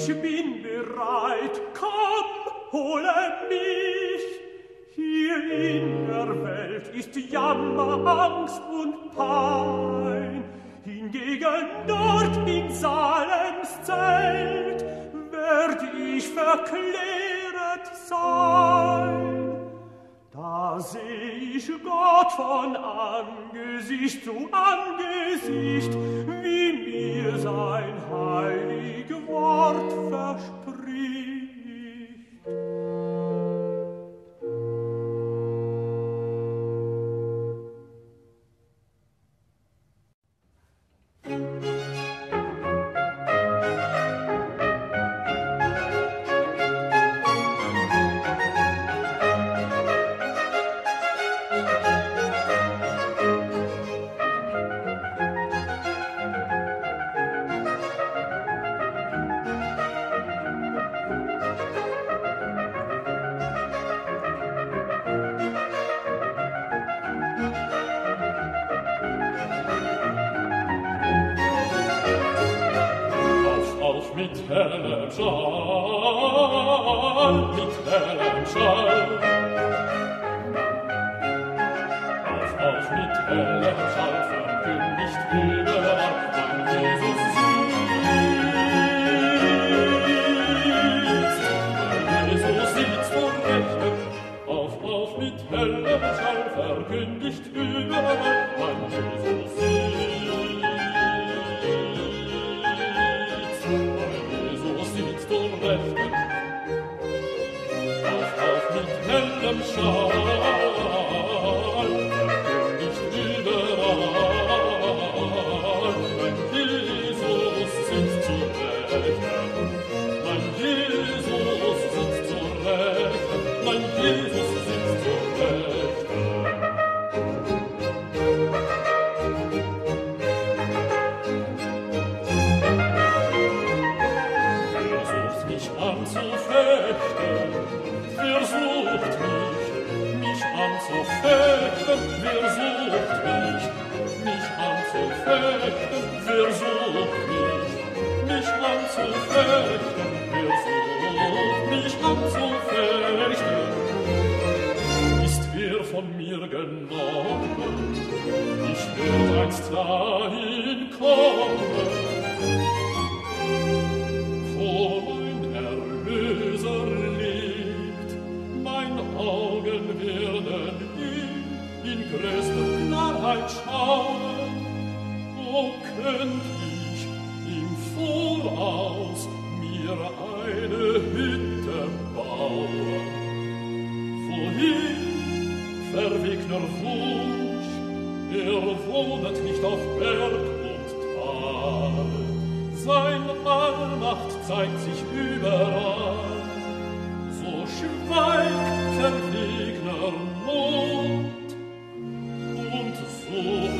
Ich bin bereit, komm, hole mich. Hier in der Welt ist Jammer, Angst und Pein. Hingegen dort in Salems Zelt werd ich verkläret sein. Seh ich Gott von Angesicht zu Angesicht, wie mir sein heilig Wort verspricht. von mir genommen. Ich will einst dahin kommen, wo mein Erlöser lebt. Mein Augen werden ihm in größter Klarheit schauen. wohnet nicht auf Berg und Tal. Sein Allmacht zeigt sich überall. So schweigt verwegner Mond und so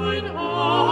sein Allmacht